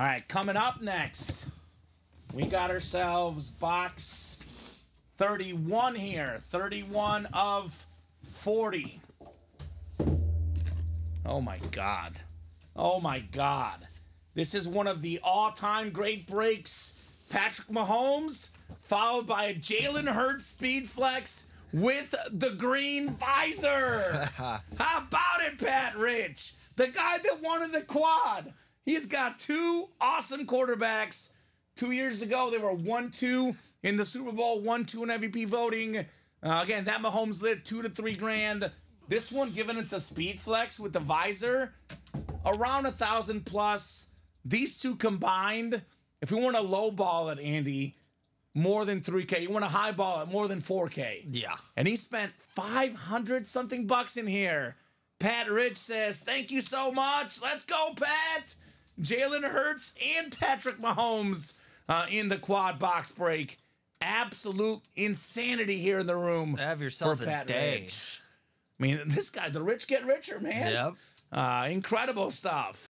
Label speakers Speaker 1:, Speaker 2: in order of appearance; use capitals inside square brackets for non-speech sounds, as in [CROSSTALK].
Speaker 1: All right, coming up next, we got ourselves box 31 here. 31 of 40. Oh my God. Oh my God. This is one of the all time great breaks. Patrick Mahomes, followed by a Jalen Hurts SpeedFlex with the green visor. [LAUGHS] How about it, Pat Rich? The guy that wanted the quad. He's got two awesome quarterbacks. Two years ago, they were 1 2 in the Super Bowl, 1 2 in MVP voting. Uh, again, that Mahomes lit two to three grand. This one, given it's a SpeedFlex with the visor, around a thousand plus. These two combined, if we want to low ball it, Andy, more than 3K. You want to high ball it more than 4K.
Speaker 2: Yeah.
Speaker 1: And he spent 500 something bucks in here. Pat Rich says, Thank you so much. Let's go, Pat. Jalen Hurts and Patrick Mahomes uh, in the quad box break. Absolute insanity here in the room.
Speaker 2: Have yourself
Speaker 1: for
Speaker 2: a
Speaker 1: Pat
Speaker 2: day.
Speaker 1: Rich. I mean, this guy, the rich get richer, man.
Speaker 2: Yep.
Speaker 1: Uh, incredible stuff.